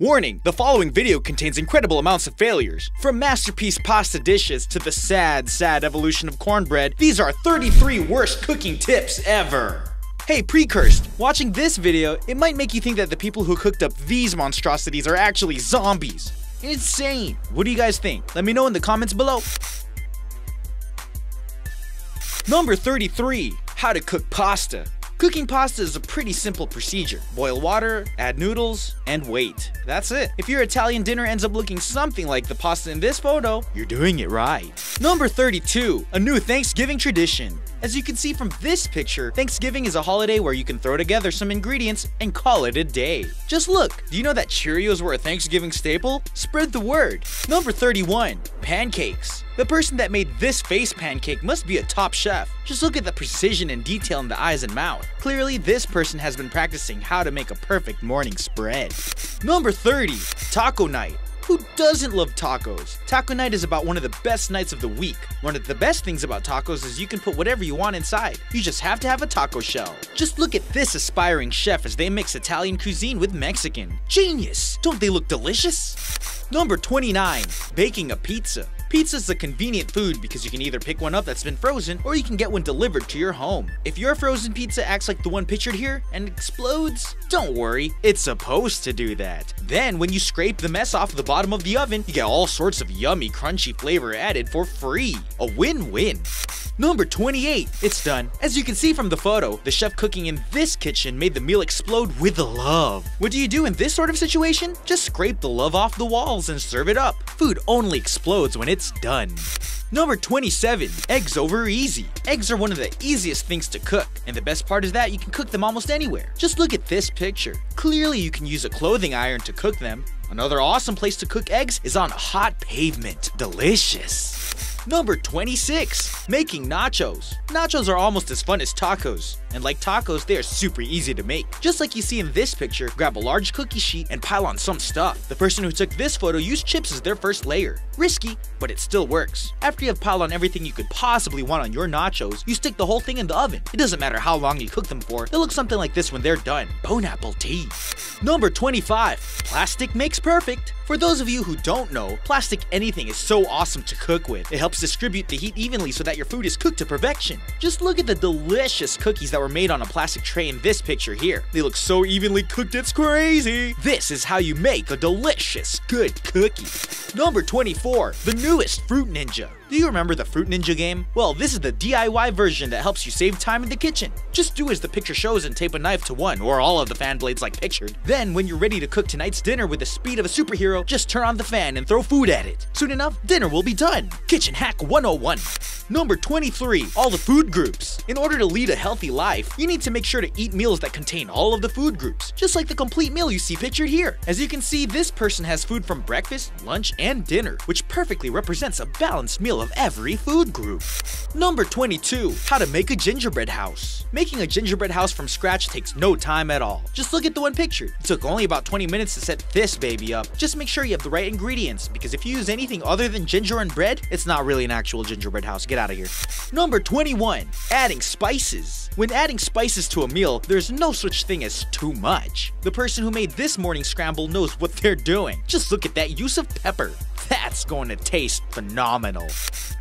Warning, the following video contains incredible amounts of failures. From masterpiece pasta dishes to the sad, sad evolution of cornbread, these are 33 worst cooking tips ever. Hey, precursed, watching this video, it might make you think that the people who cooked up these monstrosities are actually zombies. Insane. What do you guys think? Let me know in the comments below. Number 33. How to cook pasta. Cooking pasta is a pretty simple procedure. Boil water, add noodles, and wait. That's it. If your Italian dinner ends up looking something like the pasta in this photo, you're doing it right. Number 32. A new Thanksgiving tradition. As you can see from this picture, Thanksgiving is a holiday where you can throw together some ingredients and call it a day. Just look, do you know that Cheerios were a Thanksgiving staple? Spread the word. Number 31. Pancakes. The person that made this face pancake must be a top chef. Just look at the precision and detail in the eyes and mouth. Clearly, this person has been practicing how to make a perfect morning spread. Number 30. Taco night. Who doesn't love tacos? Taco night is about one of the best nights of the week. One of the best things about tacos is you can put whatever you want inside. You just have to have a taco shell. Just look at this aspiring chef as they mix Italian cuisine with Mexican. Genius! Don't they look delicious? Number 29. Baking a pizza. Pizza is a convenient food because you can either pick one up that's been frozen or you can get one delivered to your home. If your frozen pizza acts like the one pictured here and explodes, don't worry, it's supposed to do that. Then when you scrape the mess off the bottom of the oven, you get all sorts of yummy crunchy flavor added for free. A win-win. Number 28. It's done. As you can see from the photo, the chef cooking in this kitchen made the meal explode with love. What do you do in this sort of situation? Just scrape the love off the walls and serve it up. Food only explodes when it's done. Number 27. Eggs over easy. Eggs are one of the easiest things to cook, and the best part is that you can cook them almost anywhere. Just look at this picture. Clearly you can use a clothing iron to cook them. Another awesome place to cook eggs is on a hot pavement. Delicious. Number 26. Making nachos. Nachos are almost as fun as tacos. And like tacos, they are super easy to make. Just like you see in this picture, grab a large cookie sheet and pile on some stuff. The person who took this photo used chips as their first layer. Risky, but it still works. After you have piled on everything you could possibly want on your nachos, you stick the whole thing in the oven. It doesn't matter how long you cook them for, they'll look something like this when they're done. Bone apple tea. Number 25. Plastic makes perfect. For those of you who don't know, plastic anything is so awesome to cook with. It helps distribute the heat evenly so that your food is cooked to perfection. Just look at the delicious cookies that were made on a plastic tray in this picture here. They look so evenly cooked it's crazy. This is how you make a delicious, good cookie. Number 24. The newest Fruit Ninja. Do you remember the Fruit Ninja game? Well, this is the DIY version that helps you save time in the kitchen. Just do as the picture shows and tape a knife to one or all of the fan blades like pictured. Then, when you're ready to cook tonight's dinner with the speed of a superhero, just turn on the fan and throw food at it. Soon enough, dinner will be done. Kitchen Hack 101. Number 23. All the food groups. In order to lead a healthy life, you need to make sure to eat meals that contain all of the food groups, just like the complete meal you see pictured here. As you can see, this person has food from breakfast, lunch, and dinner, which perfectly represents a balanced meal of every food group. Number 22. How to make a gingerbread house. Making a gingerbread house from scratch takes no time at all. Just look at the one pictured. It took only about 20 minutes to set this baby up. Just make sure you have the right ingredients, because if you use anything other than ginger and bread, it's not really an actual gingerbread house. Get out of here. Number 21. Adding spices. When adding spices to a meal, there's no such thing as too much. The person who made this morning scramble knows what they're doing. Just look at that use of pepper. That's going to taste phenomenal.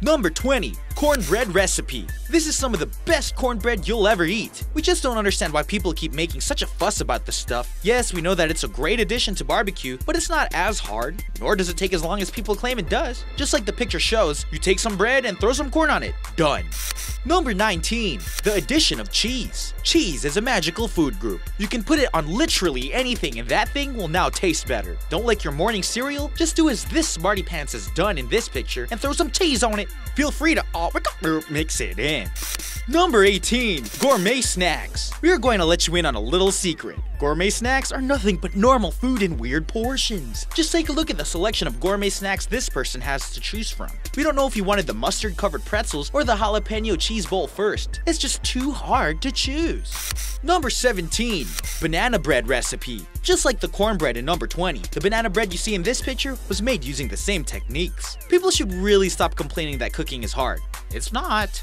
Number 20. Cornbread recipe. This is some of the best cornbread you'll ever eat. We just don't understand why people keep making such a fuss about this stuff. Yes, we know that it's a great addition to barbecue, but it's not as hard, nor does it take as long as people claim it does. Just like the picture shows, you take some bread and throw some corn on it. Done. Number 19. The addition of cheese. Cheese is a magical food group. You can put it on literally anything and that thing will now taste better. Don't like your morning cereal? Just do as this smarty pants has done in this picture and throw some cheese on it. Feel free to oh, mix it in. Number 18. Gourmet Snacks. We are going to let you in on a little secret. Gourmet snacks are nothing but normal food in weird portions. Just take a look at the selection of gourmet snacks this person has to choose from. We don't know if he wanted the mustard covered pretzels or the jalapeno cheese bowl first. It's just too hard to choose. Number 17. Banana bread recipe. Just like the cornbread in number 20, the banana bread you see in this picture was made using the same techniques. People should really stop complaining that cooking is hard. It's not.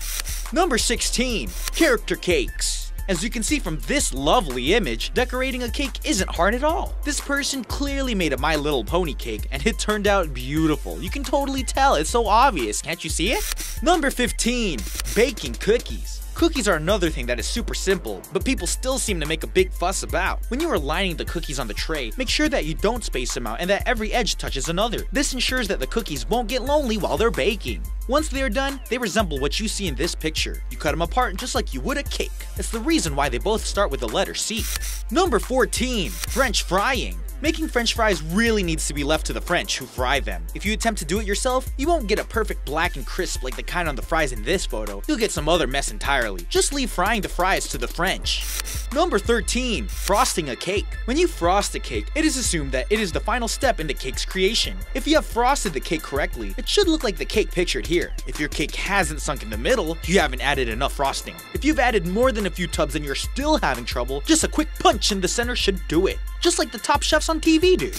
Number 16. Character cakes. As you can see from this lovely image, decorating a cake isn't hard at all. This person clearly made a My Little Pony cake and it turned out beautiful. You can totally tell, it's so obvious, can't you see it? Number 15, baking cookies. Cookies are another thing that is super simple, but people still seem to make a big fuss about. When you are lining the cookies on the tray, make sure that you don't space them out and that every edge touches another. This ensures that the cookies won't get lonely while they're baking. Once they are done, they resemble what you see in this picture. You cut them apart just like you would a cake. It's the reason why they both start with the letter C. Number 14. French frying. Making french fries really needs to be left to the French who fry them. If you attempt to do it yourself, you won't get a perfect black and crisp like the kind on the fries in this photo, you'll get some other mess entirely. Just leave frying the fries to the French. Number 13. Frosting a cake. When you frost a cake, it is assumed that it is the final step in the cake's creation. If you have frosted the cake correctly, it should look like the cake pictured here. If your cake hasn't sunk in the middle, you haven't added enough frosting. If you've added more than a few tubs and you're still having trouble, just a quick punch in the center should do it. Just like the top chefs on TV do.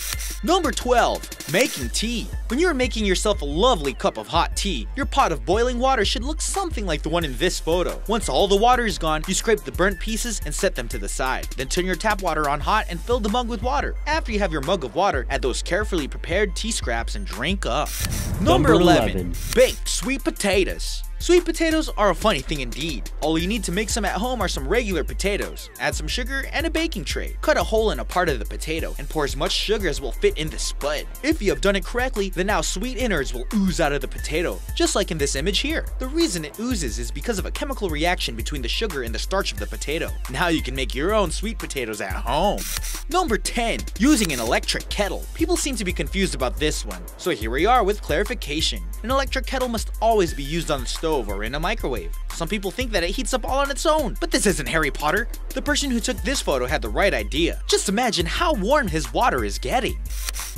Number 12. Making tea. When you are making yourself a lovely cup of hot tea, your pot of boiling water should look something like the one in this photo. Once all the water is gone, you scrape the burnt pieces and set them to the side. Then turn your tap water on hot and fill the mug with water. After you have your mug of water, add those carefully prepared tea scraps and drink up. Number, Number 11. 11. Baked sweet potatoes. Sweet potatoes are a funny thing indeed. All you need to make some at home are some regular potatoes. Add some sugar and a baking tray. Cut a hole in a part of the potato and pour as much sugar as will fit in the spud. If you have done it correctly, the now sweet innards will ooze out of the potato, just like in this image here. The reason it oozes is because of a chemical reaction between the sugar and the starch of the potato. Now you can make your own sweet potatoes at home. Number 10. Using an electric kettle. People seem to be confused about this one, so here we are with clarification. An electric kettle must always be used on the stove or in a microwave. Some people think that it heats up all on its own, but this isn't Harry Potter. The person who took this photo had the right idea. Just imagine how warm his water is getting.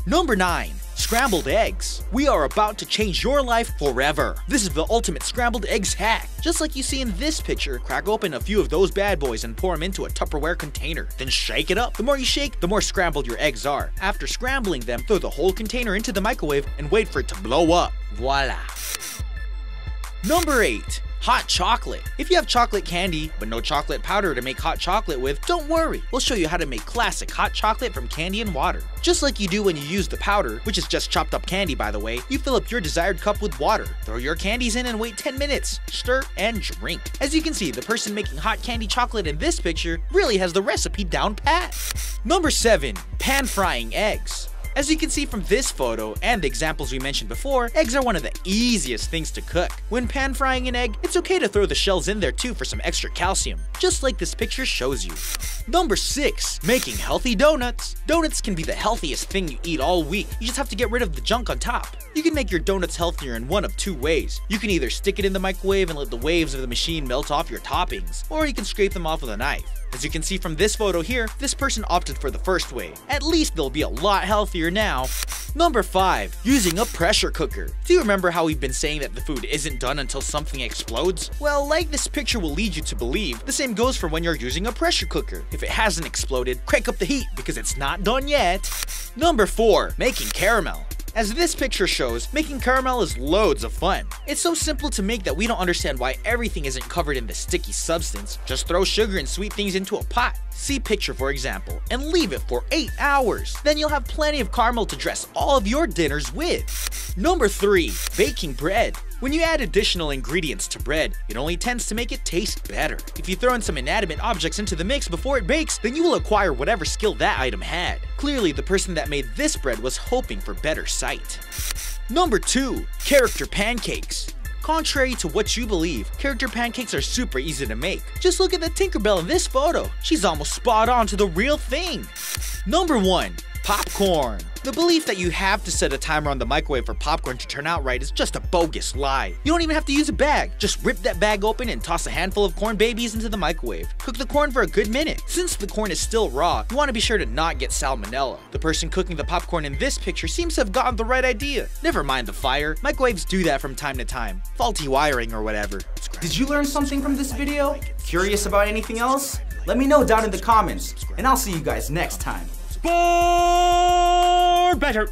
Number 9. Scrambled eggs. We are about to change your life forever. This is the ultimate scrambled eggs hack. Just like you see in this picture, crack open a few of those bad boys and pour them into a Tupperware container. Then shake it up. The more you shake, the more scrambled your eggs are. After scrambling them, throw the whole container into the microwave and wait for it to blow up. Voila. Number 8. Hot chocolate. If you have chocolate candy, but no chocolate powder to make hot chocolate with, don't worry. We'll show you how to make classic hot chocolate from candy and water. Just like you do when you use the powder, which is just chopped up candy by the way, you fill up your desired cup with water. Throw your candies in and wait 10 minutes. Stir and drink. As you can see, the person making hot candy chocolate in this picture really has the recipe down pat. Number 7. Pan frying eggs. As you can see from this photo and the examples we mentioned before, eggs are one of the easiest things to cook. When pan frying an egg, it's okay to throw the shells in there too for some extra calcium, just like this picture shows you. Number 6. Making healthy donuts. Donuts can be the healthiest thing you eat all week, you just have to get rid of the junk on top. You can make your donuts healthier in one of two ways. You can either stick it in the microwave and let the waves of the machine melt off your toppings, or you can scrape them off with a knife. As you can see from this photo here, this person opted for the first way. At least they'll be a lot healthier now. Number 5. Using a pressure cooker. Do you remember how we've been saying that the food isn't done until something explodes? Well, like this picture will lead you to believe, the same goes for when you're using a pressure cooker. If it hasn't exploded, crank up the heat because it's not done yet. Number 4. Making caramel. As this picture shows, making caramel is loads of fun. It's so simple to make that we don't understand why everything isn't covered in the sticky substance. Just throw sugar and sweet things into a pot. See picture for example, and leave it for 8 hours. Then you'll have plenty of caramel to dress all of your dinners with. Number 3. Baking bread. When you add additional ingredients to bread, it only tends to make it taste better. If you throw in some inanimate objects into the mix before it bakes, then you will acquire whatever skill that item had. Clearly, the person that made this bread was hoping for better sight. Number 2. Character Pancakes. Contrary to what you believe, character pancakes are super easy to make. Just look at the Tinkerbell in this photo. She's almost spot on to the real thing. Number 1. Popcorn. The belief that you have to set a timer on the microwave for popcorn to turn out right is just a bogus lie. You don't even have to use a bag. Just rip that bag open and toss a handful of corn babies into the microwave. Cook the corn for a good minute. Since the corn is still raw, you want to be sure to not get salmonella. The person cooking the popcorn in this picture seems to have gotten the right idea. Never mind the fire. Microwaves do that from time to time. Faulty wiring or whatever. Did you learn something from this video? Curious about anything else? Let me know down in the comments, and I'll see you guys next time. For better.